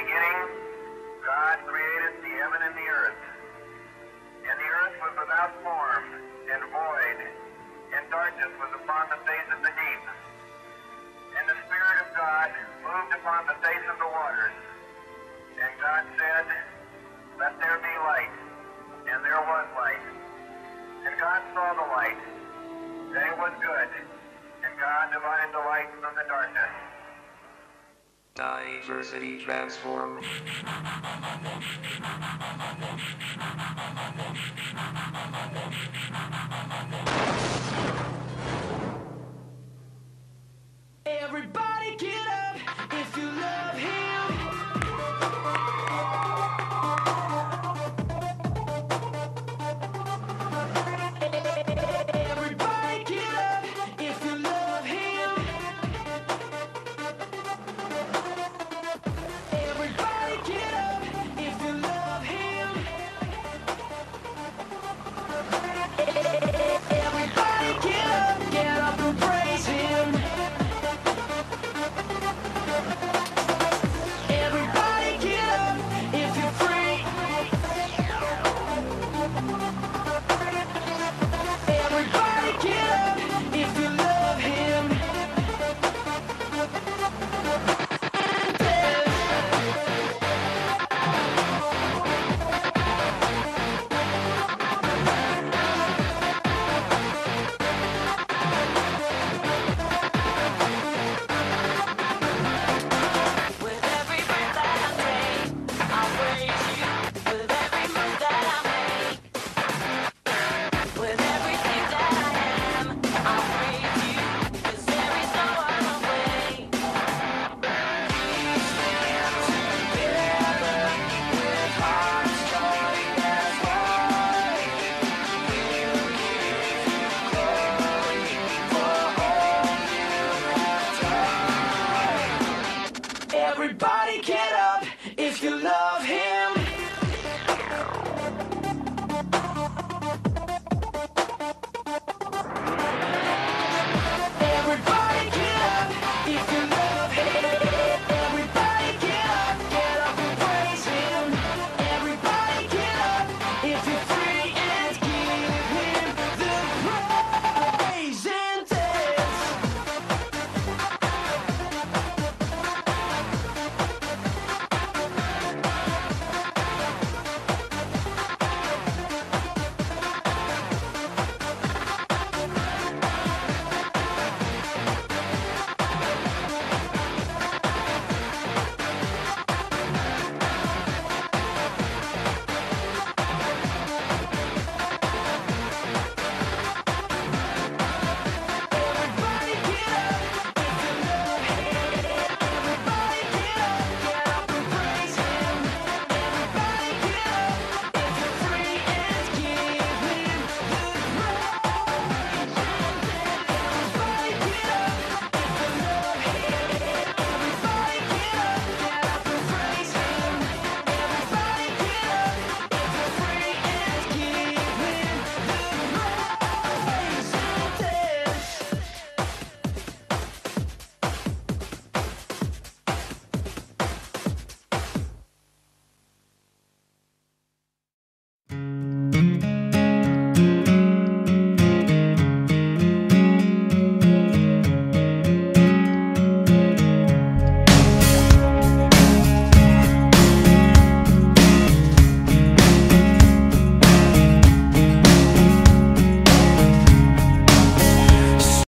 beginning, God created the heaven and the earth. And the earth was without form and void, and darkness was upon the face of the deep. And the Spirit of God moved upon the face of the waters. And God said, Let there be light. And there was light. And God saw the light, And it was good. And God divided the light from the darkness. Diversity transform.